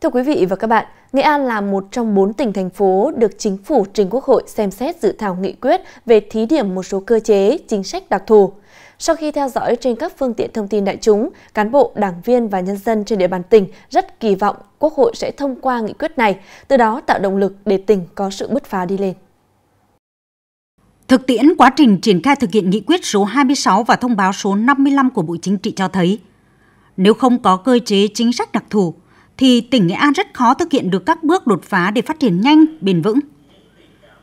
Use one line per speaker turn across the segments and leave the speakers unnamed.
Thưa quý vị và các bạn, Nghệ An là một trong bốn tỉnh thành phố được chính phủ trình Quốc hội xem xét dự thảo nghị quyết về thí điểm một số cơ chế, chính sách đặc thù. Sau khi theo dõi trên các phương tiện thông tin đại chúng, cán bộ, đảng viên và nhân dân trên địa bàn tỉnh rất kỳ vọng Quốc hội sẽ thông qua nghị quyết này, từ đó tạo động lực để tỉnh có sự bứt phá đi lên.
Thực tiễn quá trình triển khai thực hiện nghị quyết số 26 và thông báo số 55 của Bộ Chính trị cho thấy, nếu không có cơ chế chính sách đặc thù, thì tỉnh Nghệ An rất khó thực hiện được các bước đột phá để phát triển nhanh, bền vững.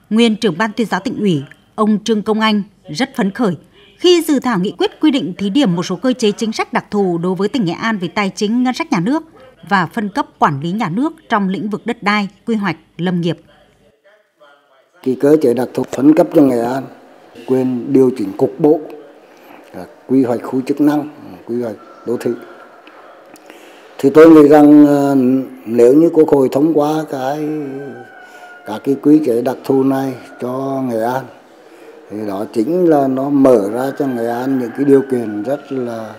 Nguyên trưởng ban tuyên giáo tỉnh ủy, ông Trương Công Anh rất phấn khởi khi dự thảo nghị quyết quy định thí điểm một số cơ chế chính sách đặc thù đối với tỉnh Nghệ An về tài chính ngân sách nhà nước và phân cấp quản lý nhà nước trong lĩnh vực đất đai, quy hoạch, lâm nghiệp.
kỳ cơ chế đặc thù phân cấp cho Nghệ An quyền điều chỉnh cục bộ quy hoạch khu chức năng, quy hoạch đô thị thì tôi nghĩ rằng ờ, nếu như quốc hội thông qua cái, các cái quy chế đặc thù này cho nghệ an, thì đó chính là nó mở ra cho nghệ an những cái điều kiện rất là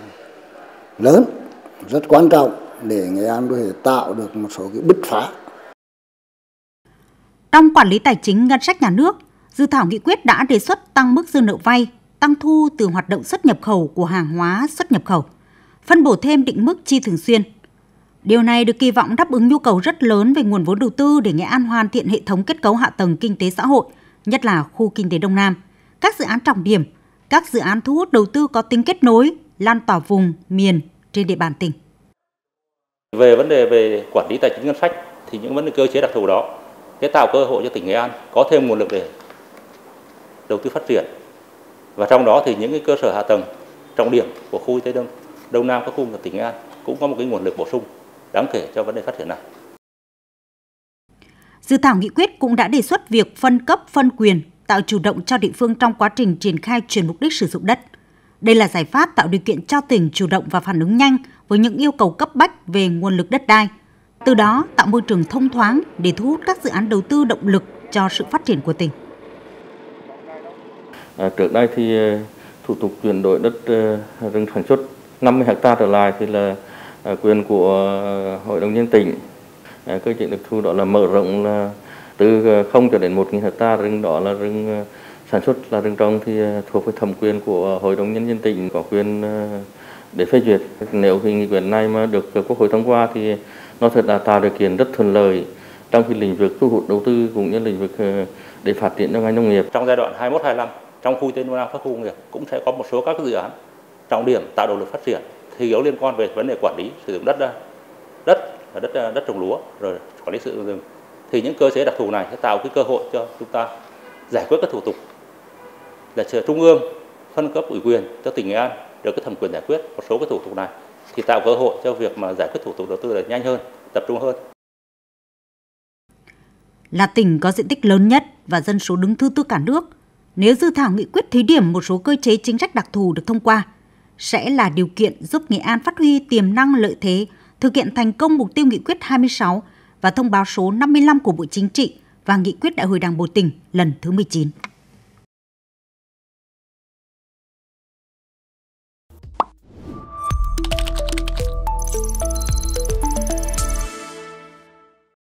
lớn, rất quan trọng để nghệ an có thể tạo được một số cái bứt phá.
Trong quản lý tài chính ngân sách nhà nước, dự thảo nghị quyết đã đề xuất tăng mức dư nợ vay, tăng thu từ hoạt động xuất nhập khẩu của hàng hóa xuất nhập khẩu, phân bổ thêm định mức chi thường xuyên. Điều này được kỳ vọng đáp ứng nhu cầu rất lớn về nguồn vốn đầu tư để Nghệ An hoàn thiện hệ thống kết cấu hạ tầng kinh tế xã hội, nhất là khu kinh tế Đông Nam, các dự án trọng điểm, các dự án thu hút đầu tư có tính kết nối, lan tỏa vùng, miền trên địa bàn tỉnh.
Về vấn đề về quản lý tài chính ngân sách thì những vấn đề cơ chế đặc thù đó sẽ tạo cơ hội cho tỉnh Nghệ An có thêm nguồn lực để đầu tư phát triển. Và trong đó thì những cái cơ sở hạ tầng trọng điểm của khu kinh tế Đông Đông Nam các khu của tỉnh Nghệ An cũng có một cái nguồn lực bổ sung đáng kể cho vấn đề phát triển này.
Dự thảo nghị quyết cũng đã đề xuất việc phân cấp phân quyền, tạo chủ động cho địa phương trong quá trình triển khai chuyển mục đích sử dụng đất. Đây là giải pháp tạo điều kiện cho tỉnh chủ động và phản ứng nhanh với những yêu cầu cấp bách về nguồn lực đất đai, từ đó tạo môi trường thông thoáng để thu hút các dự án đầu tư động lực cho sự phát triển của tỉnh.
À, trước đây thì ờ, thủ tục chuyển đổi đất ờ, rừng sản xuất 50 ha trở lại thì là Ờ, quyền của ờ, hội đồng nhân tỉnh. Ờ, cơ chế đặc thù đó là mở rộng là từ không cho đến một nghìn hecta rừng, đó là rừng sản xuất là rừng trồng thì thuộc về thẩm quyền của hội đồng nhân dân tỉnh có quyền để phê duyệt. Nếu thì nghị quyết này mà được quốc hội thông qua thì nó thật là tạo điều kiện rất thuận lợi trong cái lĩnh vực thu hút đầu tư cũng như lĩnh vực để phát triển cho ngành nông nghiệp.
Trong giai đoạn 21 25 trong khu tây nam phát khu công nghiệp cũng sẽ có một số các dự án trọng điểm tạo động lực phát triển thì yếu liên quan về vấn đề quản lý sử dụng đất đất đất à, đất trồng lúa, rồi quản lý sử dụng rừng. Thì những cơ chế đặc thù này sẽ tạo cái cơ hội cho chúng ta giải quyết các thủ tục. Là chờ trung ương phân cấp ủy quyền cho tỉnh nghệ an được cái thẩm quyền giải quyết một số cái thủ tục này thì tạo cơ hội cho việc mà giải quyết thủ tục đầu tư là nhanh hơn, tập trung hơn.
Là tỉnh có diện tích lớn nhất và dân số đứng thứ tư cả nước, nếu dự thảo nghị quyết thí điểm một số cơ chế chính sách đặc thù được thông qua sẽ là điều kiện giúp Nghệ An phát huy tiềm năng lợi thế, thực hiện thành công mục tiêu nghị quyết 26 và thông báo số 55 của Bộ Chính trị và nghị quyết Đại hội Đảng bộ tỉnh lần thứ 19.